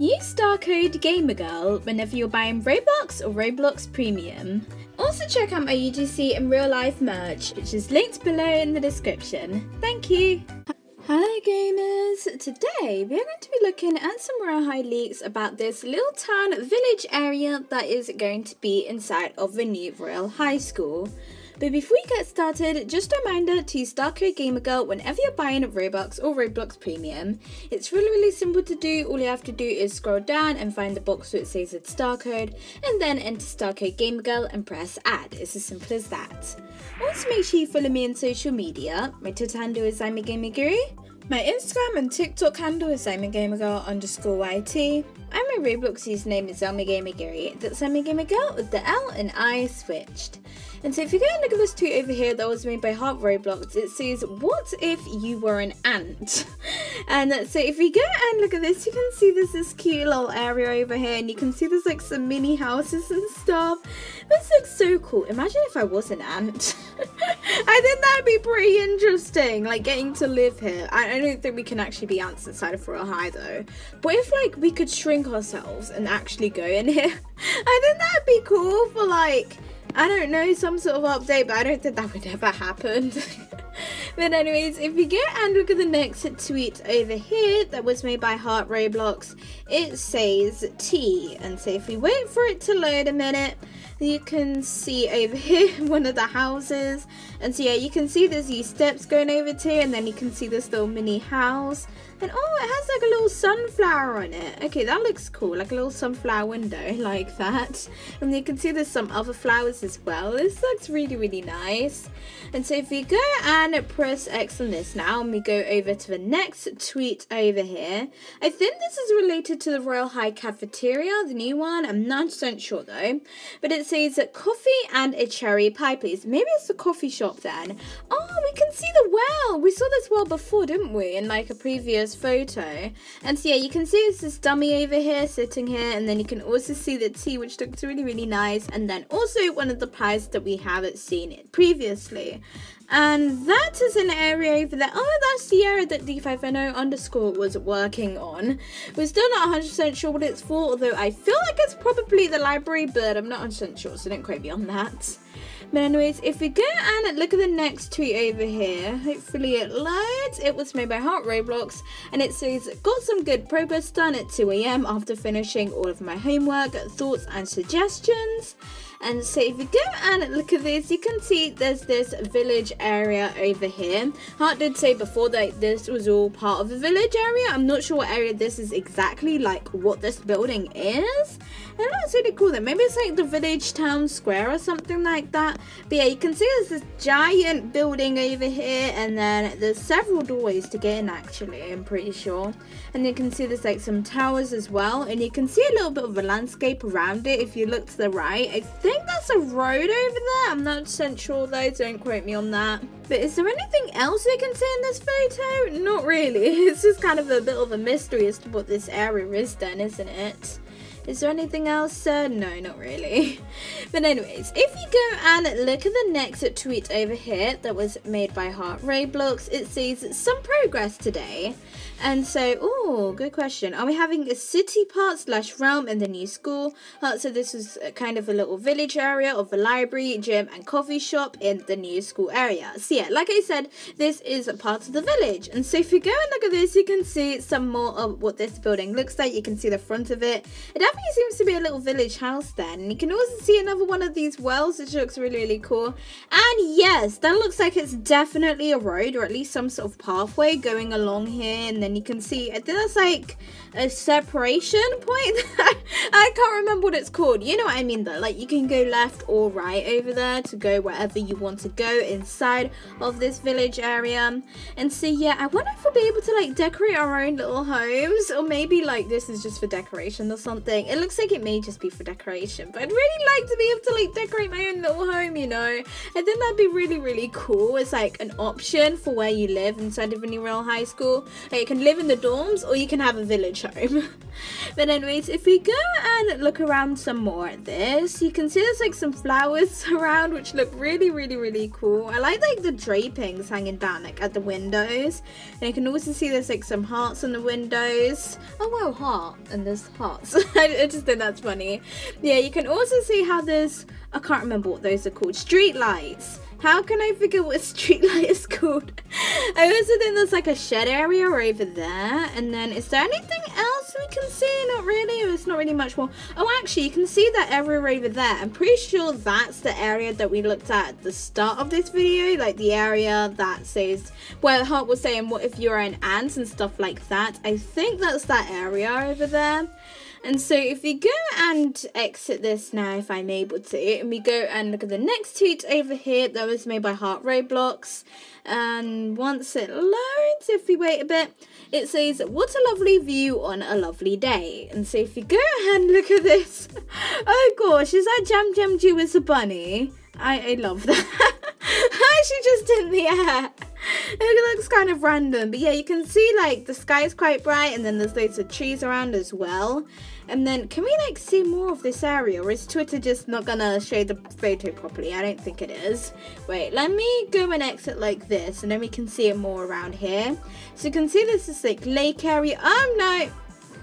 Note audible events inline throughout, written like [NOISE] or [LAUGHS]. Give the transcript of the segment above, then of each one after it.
Use star code GAMERGIRL whenever you're buying Robux or Roblox Premium. Also check out my UGC and real life merch, which is linked below in the description. Thank you! Hello gamers! Today we are going to be looking at some Royale High leaks about this little town village area that is going to be inside of the new Royale High School. But before we get started, just a reminder to use Starcode Gamer Girl whenever you're buying Robux or Roblox Premium. It's really really simple to do, all you have to do is scroll down and find the box where it says it's Starcode and then enter Starcode Gamer Girl and press add, it's as simple as that. Also make sure you follow me on social media, my Twitter handle is Guru. My Instagram and TikTok handle is ImaGamerGirl underscore YT. And my Roblox username is ZelmaGamerGary. That's ZelmaGamerGirl with the L and I switched. And so if you go and look at this tweet over here that was made by Heart Roblox, it says, what if you were an ant? [LAUGHS] and so if you go and look at this, you can see there's this cute little area over here and you can see there's like some mini houses and stuff. This looks so cool. Imagine if I was an ant. [LAUGHS] I think that'd be pretty interesting, like getting to live here. I, don't think we can actually be ants inside of Royale High though. But if like we could shrink ourselves and actually go in here, [LAUGHS] I think that'd be cool for like I don't know, some sort of update, but I don't think that would ever happen. [LAUGHS] but anyways, if you go and look at the next tweet over here that was made by Heart Roblox, it says T. And so if we wait for it to load a minute, you can see over here [LAUGHS] one of the houses. And so yeah you can see there's these steps going over to and then you can see this little mini house. And oh it has like a little sunflower on it. Okay that looks cool like a little sunflower window. [LAUGHS] Like that. And you can see there's some other flowers as well. This looks really really nice. And so if we go and press X on this now and we go over to the next tweet over here. I think this is related to the Royale High Cafeteria the new one. I'm not percent sure though. But it's says coffee and a cherry pie, please. Maybe it's the coffee shop then. Oh, we can see the well. We saw this well before, didn't we? In like a previous photo. And so yeah, you can see this dummy over here sitting here. And then you can also see the tea, which looks really, really nice. And then also one of the pies that we haven't seen it previously. And that is an area over there. Oh, that's the area that D5NO underscore was working on. We're still not 100% sure what it's for, although I feel like it's probably the library, but I'm not 100% sure, so don't quote me on that. But anyways, if we go and look at the next tweet over here, hopefully it loads. It was made by Heart Roblox, and it says, got some good progress done at 2am after finishing all of my homework, thoughts and suggestions. And so if you go and look at this, you can see there's this village area over here. Heart did say before that this was all part of a village area. I'm not sure what area this is exactly, like what this building is. It looks really cool though. Maybe it's like the village town square or something like that. But yeah, you can see there's this giant building over here and then there's several doorways to get in actually, I'm pretty sure. And you can see there's like some towers as well. And you can see a little bit of a landscape around it if you look to the right. I think that's a road over there. I'm not sure though, don't quote me on that. But is there anything else we can see in this photo? Not really. [LAUGHS] It's just kind of a bit of a mystery as to what this area is then, isn't it? Is there anything else? Uh, no, not really. [LAUGHS] but anyways, if you go and look at the next tweet over here that was made by Heart Ray Roblox, it says some progress today. And so, oh, good question. Are we having a city part slash realm in the new school? Uh, so this is kind of a little village area of a library, gym and coffee shop in the new school area. So yeah, like I said, this is a part of the village. And so if you go and look at this, you can see some more of what this building looks like. You can see the front of it. It definitely seems to be a little village house then. You can also see another one of these wells, which looks really, really cool. And yes, that looks like it's definitely a road or at least some sort of pathway going along here. And then you can see, I think that's like a separation point. [LAUGHS] Can't remember what it's called. You know what I mean though. Like you can go left or right over there to go wherever you want to go inside of this village area. And so yeah, I wonder if we'll be able to like decorate our own little homes or maybe like this is just for decoration or something. it looks like it may just be for decoration, but I'd really like to be able to like decorate my own little home, you know. I think that'd be really really cool. It's like an option for where you live inside of any Royale High school. Like you can live in the dorms or you can have a village home. [LAUGHS] but anyways, if we go and look around some more at this, you can see there's like some flowers [LAUGHS] around which look really really really cool. I like like the drapings hanging down like at the windows, and you can also see there's like some hearts on the windows. Oh wow, heart and there's hearts. [LAUGHS] I just think that's funny. Yeah, you can also see how there's I can't remember what those are called. Street lights. How can I forget what [LAUGHS] a street light is called? I also think there's like a shed area over there. And then is there anything else we can see? Not really. It's not really much more. Oh, actually, you can see that area over there. I'm pretty sure that's the area that we looked at at the start of this video. Like the area that says, where Heart was saying, what if you're an ant and stuff like that. I think that's that area over there. And so if we go and exit this now, if I'm able to, and we go and look at the next tweet over here, that was made by Heart Roblox. And once it loads, if we wait a bit, it says, what a lovely view on a lovely day. And so if you go [LAUGHS] and look at this, [LAUGHS] oh gosh, is that Jam Jam Jew as a bunny? I, I love that. [LAUGHS] she just in the air. It looks kind of random, but yeah, you can see like the sky is quite bright and then there's loads of trees around as well. And then can we like see more of this area or is Twitter just not gonna show the photo properly? I don't think it is. Wait, let me go and exit like this and then we can see it more around here. So you can see this is like lake area. Oh no,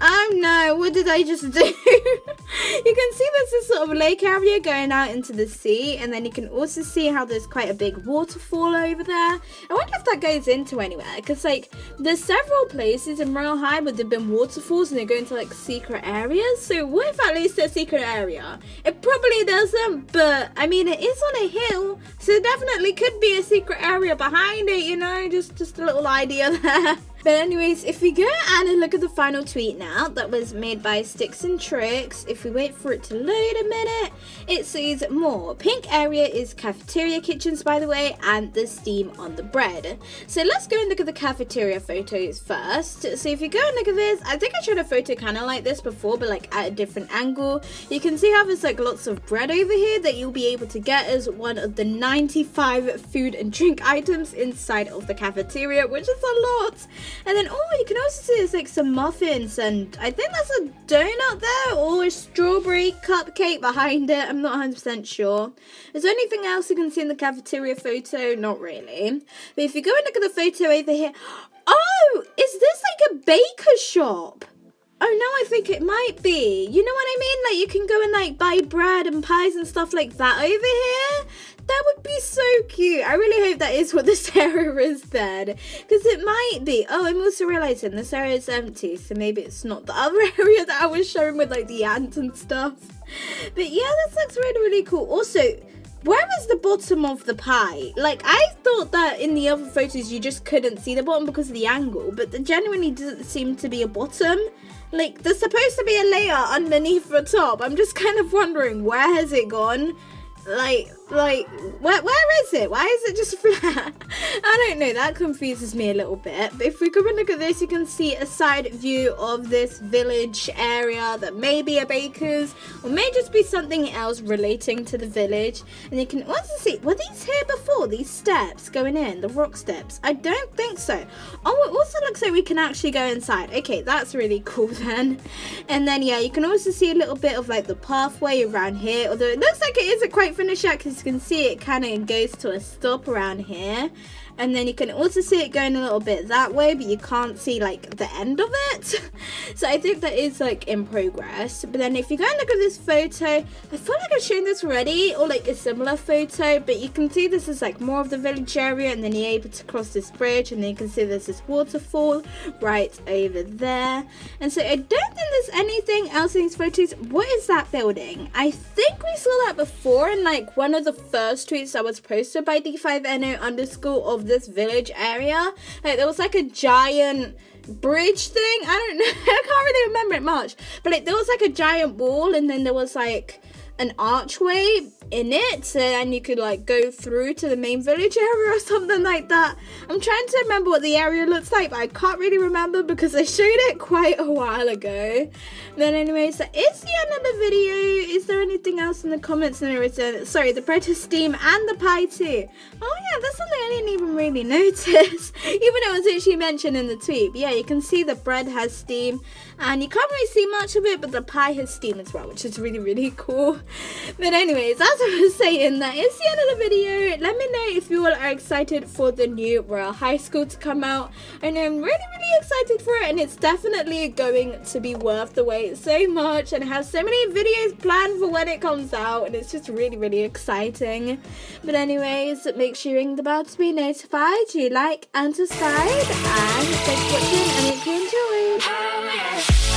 Oh no, what did I just do? [LAUGHS] [LAUGHS] you can see there's this sort of lake area going out into the sea and then you can also see how there's quite a big waterfall over there. I wonder if that goes into anywhere because like there's several places in Royale High where there've been waterfalls and they go into like secret areas. So what if at least a secret area? It probably doesn't, but I mean it is on a hill, so definitely could be a secret area behind it, you know, just just a little idea [LAUGHS] there. But anyways, if we go and look at the final tweet now, that was made by Sticks and Tricks. If we wait for it to load a minute, it says more. Pink area is cafeteria kitchens, by the way, and the steam on the bread. So let's go and look at the cafeteria photos first. So if you go and look at this, I think I showed a photo kind of like this before, but like at a different angle. You can see how there's like lots of bread over here that you'll be able to get as one of the 95 food and drink items inside of the cafeteria, which is a lot. And then, oh, you can also see there's like some muffins and I think that's a donut there or strawberry cupcake behind it. I'm not 100% sure. Is there anything else you can see in the cafeteria photo? Not really. But if you go and look at the photo over here, oh, is this like a baker shop? Oh no, I think it might be. You know what I mean? Like you can go and like buy bread and pies and stuff like that over here. That would be so cute. I really hope that is what this [LAUGHS] area is then. Because it might be. Oh, I'm also realizing this area is empty. So maybe it's not the other [LAUGHS] area that I was showing with like the ants and stuff. But yeah, this looks really, really cool. Also, where was the bottom of the pie? Like, I thought that in the other photos you just couldn't see the bottom because of the angle, but there genuinely doesn't seem to be a bottom. Like, there's supposed to be a layer underneath the top. I'm just kind of wondering, where has it gone? Like, like, where, where is it? Why is it just [LAUGHS] flat? I don't know, that confuses me a little bit. But if we go and look at this, you can see a side view of this village area that may be a baker's or may just be something else relating to the village. And you can also see, were these here before? These steps going in, the rock steps? I don't think so. Oh, it also looks like we can actually go inside. Okay, that's really [LAUGHS] cool then. And then, yeah, you can also see a little bit of like the pathway around here, although it looks like it isn't quite finished yet because you can see it kind of goes to a stop around here and then you can also see it going a little bit that way but you can't see like the end of it. [LAUGHS] So I think that is like in progress. But then if you go and look at this photo I feel like I've shown this already or like a similar photo but you can see this is like more of the village area and then you're able to cross this bridge and then you can see there's this waterfall right over there. And so I don't think there's anything else in these photos. What is that building? I think we saw that before in like one of the first tweets that was posted by D5NO underscore of this village area. Like there was like a giant bridge thing. I don't [LAUGHS] know. I can't really remember it much. But like there was like a giant wall and then there was like an archway in it and you could like go through to the main village area or something like that. I'm trying to remember what the area looks like, but I can't really remember because I showed it quite a while ago. Then anyway, so is the end of the video. Is there anything else in the comments? It's uh, sorry, the bread has steam and the pie too. Oh yeah, that's something I didn't even really [LAUGHS] notice, even though it was actually mentioned in the tweet. But yeah, you can see the bread has steam and you can't really see much of it, but the pie has steam as well, which is really, really cool. But anyways, as I was saying, that is the end of the video. Let me know if you all are excited for the new Royale High School to come out. I know I'm really, really excited for it, and it's definitely going to be worth the wait so much, and have so many videos planned for when it comes out, and it's just really, really exciting. But anyways, make sure you ring the bell to be notified. You like and subscribe, and thanks for watching, and if you enjoyed. Oh,